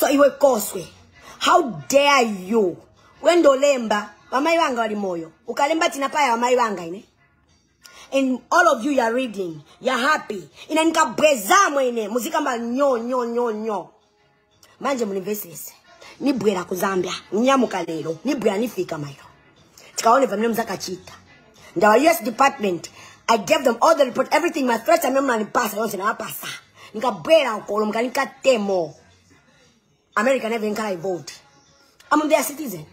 so iwe koswe. How dare you? Wendolemba vamai wanga vari moyo. Ukalemba tina paya vamai vanga ine. And all of you you're reading. You're happy. Ina nikabwezamo ine. Muzikamba nyo nyo nyo nyo. Manje munimvesese nibwera kuzambia. Nyamuka lero nibwera nifika mairo tikaone vamene muzakachita ndawa us department i gave them all the report everything my threats amene munanipasa yonse nawapasa nikabwera ukolo mukanikatemo america never nkala ivote i'm their citizen.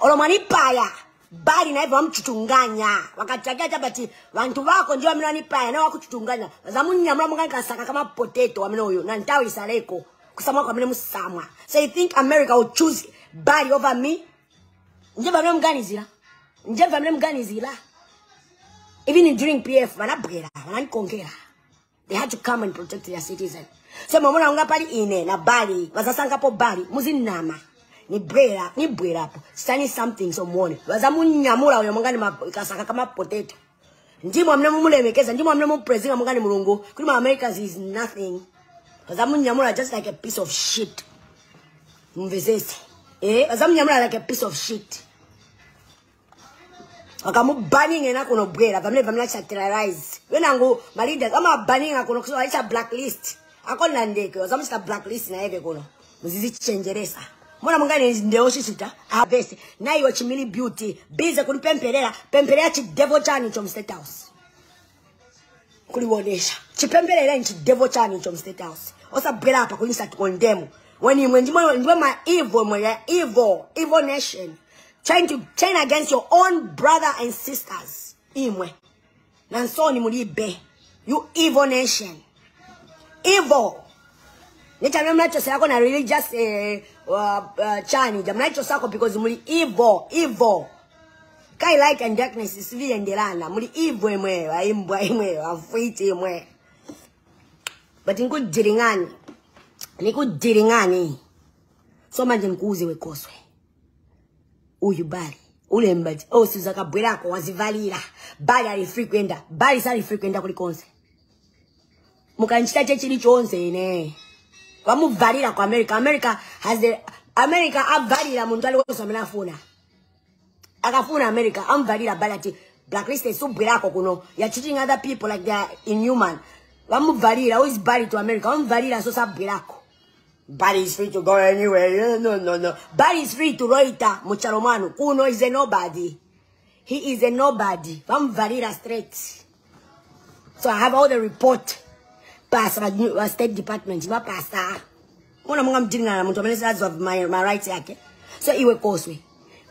Olomwanipaya bali naive wamuchutunganya wakatakia tabati vantu vako ndio wamene wanipaya nawo wakuchutunganya. Zamunyamula munganikasaka kama potato wamene uyo na ntawo isaleko kusamwa kwamene musamwa. So you think america will choose bali over me? Nje vamene muganizira nje vamene muganizira even in during pf vanabwera vananikongera they had to come and protect their citizen. So mamona unga pali ine na bali vazasangapo bali muzinama nibwera nibwerapo sitani something somuone vazamunyamula uyo mungani kasaka kama potato. Ndimo amene mumulemekeza ndimo amene muprezinga mungani mulungu. Kuti ma americans is nothing. Vazamunyamula just like a piece of shit. Mumvezese eh? Vazamunyamula like a piece of shit. Wakamubaninga kuno bwera pamene pamene achaterrorize wenangu maleaders amabaninga kuno kuso aicha blacklist. Akona ndeke wazamuchita blacklist naeve kuno. Muzizichenjeresa mona mungani ndeoshishita avese naiwe chimili beauty bize kulipemperera pemperera chidevo chani cho mstate house. Kuliwonesha. Chipemperera chidevo chani cho mstate house. Osabwera apa kuinsa condemn when imwe ndimwe ndimwe ma evil mwe ya evil evil nation. Trying to turn against your own brother and sisters. Imwe nansoni mulibe you evil nation. Evil. Nitamia mnachosako na religious eh, uh, uh, chani. Jamnachosako because muli evil evil. Kai light and darkness siviyendelana muli evil imwe waimbwa imwe wafuiti imwe but nikujiringani nikujiringani so manje nikuuze wekoswe. Uyu ule mbaji osi oh, zakabwerako wazivalira bali alifrequenda bali salifrequenda kulikonse mukanchita che chilichonse ine. Vamubvalira ku america. America has the america abvalira muntu alikonse amene afuna. Akafuna america amubvalira bali ati blacklist isubwerako kuno. Ya cheating other people like they are inhuman. Vamubvalira who is buried to america? Vamubvalira so sabwerako Is free to go anywhere. No, no, no. Is free to Roita, Mucharomano. Kuno is a nobody. He is a nobody. I'm Valira straight. So I have all the report. New uh, State Department. Ma pasta. Mwana munga mjinga na mtu amenesa of my, my rights yake. So iwe koswe.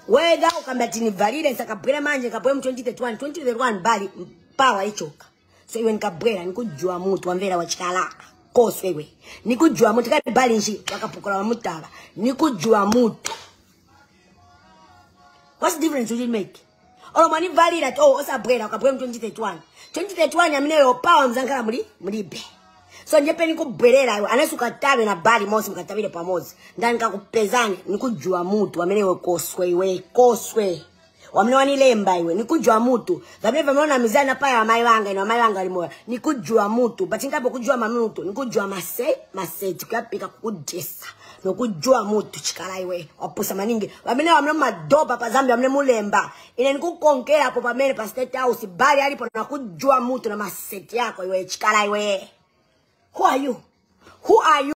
Wega ukambati ni valida nsakabwera manje kabwe mu 2031 2031 bali power ichoka. So iwe nikabwera nikujua mutu wamvera wachikalaka kosewe. Nikujua mutu kati balinji wakapokolawa mutava nikujua mutu. What's difference will it make olomwani valira ti o osabwera ukabwera mu 2031 2031 amene yopawa mzankhala muli mulibe so njepe nikubwerera iwe anasi ukatave na bali monse mukatavire pamodzi ndani kakupezani nikujua mutu amene iwe koswe iwe koswe. Wamene wanilemba iwe nikujua mutu. Vamene vameona mizani apaya wamai wanga ine wamai wanga limoya nikujua mutu. Batingapo kujua mamutu nikujua mase maseti kuyapika kukujesa nokujua mutu chikala iwe. Wapusa maningi. Wamene madoba pa zambia wamne mulemba. Ine nikukonkerapo pamene pa state house bali alipo nakujua mutu na maseti yako iwe chikala iwe. Who are you? Who are you